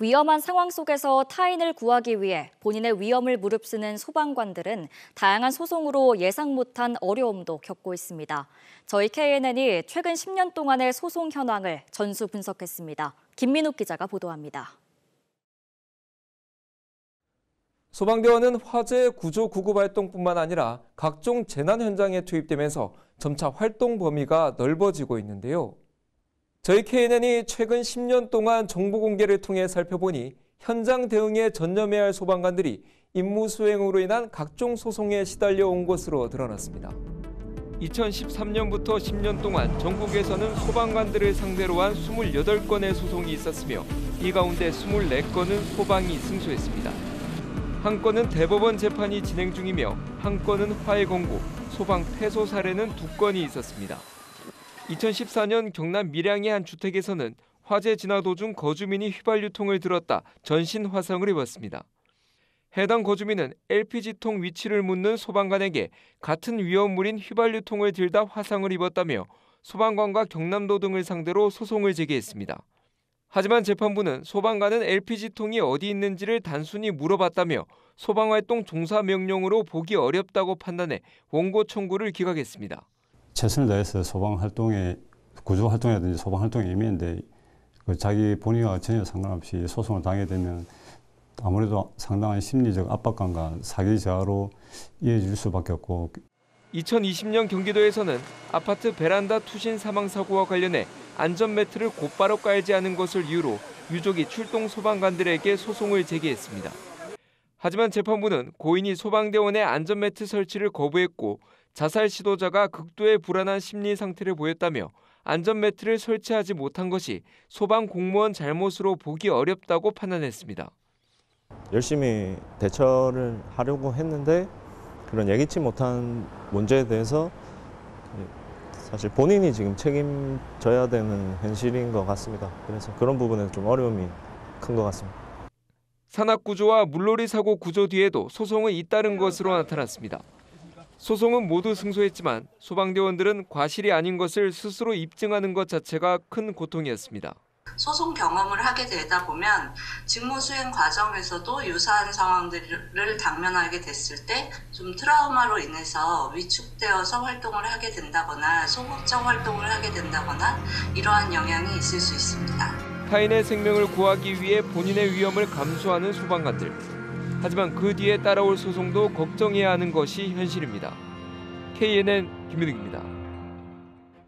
위험한 상황 속에서 타인을 구하기 위해 본인의 위험을 무릅쓰는 소방관들은 다양한 소송으로 예상 못한 어려움도 겪고 있습니다. 저희 KNN이 최근 10년 동안의 소송 현황을 전수 분석했습니다. 김민욱 기자가 보도합니다. 소방대원은 화재 구조 구급 활동뿐만 아니라 각종 재난 현장에 투입되면서 점차 활동 범위가 넓어지고 있는데요. 저희 KNN이 최근 10년 동안 정보 공개를 통해 살펴보니 현장 대응에 전념해야 할 소방관들이 임무 수행으로 인한 각종 소송에 시달려 온 것으로 드러났습니다. 2013년부터 10년 동안 전국에서는 소방관들을 상대로 한 28건의 소송이 있었으며 이 가운데 24건은 소방이 승소했습니다. 한 건은 대법원 재판이 진행 중이며 한 건은 화해 공고, 소방 패소 사례는 두 건이 있었습니다. 2014년 경남 밀양의 한 주택에서는 화재 진화 도중 거주민이 휘발유통을 들었다 전신 화상을 입었습니다. 해당 거주민은 LPG통 위치를 묻는 소방관에게 같은 위험물인 휘발유통을 들다 화상을 입었다며 소방관과 경남도 등을 상대로 소송을 제기했습니다. 하지만 재판부는 소방관은 LPG통이 어디 있는지를 단순히 물어봤다며 소방활동 종사 명령으로 보기 어렵다고 판단해 원고 청구를 기각했습니다. 최선을 다해서 소방 활동에 구조 활동이라든지 소방 활동에 임했는데 그 자기 본인과 전혀 상관없이 소송을 당하게 되면 아무래도 상당한 심리적 압박감과 사기 저하로 이어질 수밖에 없고 2020년 경기도에서는 아파트 베란다 투신 사망 사고와 관련해 안전 매트를 곧바로 깔지 않은 것을 이유로 유족이 출동 소방관들에게 소송을 제기했습니다. 하지만 재판부는 고인이 소방대원의 안전 매트 설치를 거부했고 자살 시도자가 극도의 불안한 심리 상태를 보였다며 안전 매트를 설치하지 못한 것이 소방 공무원 잘못으로 보기 어렵다고 판단했습니다. 열심히 대처를 하려고 했는데 그런 예기치 못한 문제에 대해서 사실 본인이 지금 책임져야 되는 현실인 것 같습니다. 그래서 그런 부분에 좀 어려움이 큰 것 같습니다. 산악 구조와 물놀이 사고 구조 뒤에도 소송은 잇따른 것으로 나타났습니다. 소송은 모두 승소했지만 소방대원들은 과실이 아닌 것을 스스로 입증하는 것 자체가 큰 고통이었습니다. 소송 경험을 하게 되다 보면 직무 수행 과정에서도 유사한 상황들을 당면하게 됐을 때 좀 트라우마로 인해서 위축되어서 활동을 하게 된다거나 소극적 활동을 하게 된다거나 이러한 영향이 있을 수 있습니다. 타인의 생명을 구하기 위해 본인의 위험을 감수하는 소방관들. 하지만 그 뒤에 따라올 소송도 걱정해야 하는 것이 현실입니다. KNN 김민욱입니다.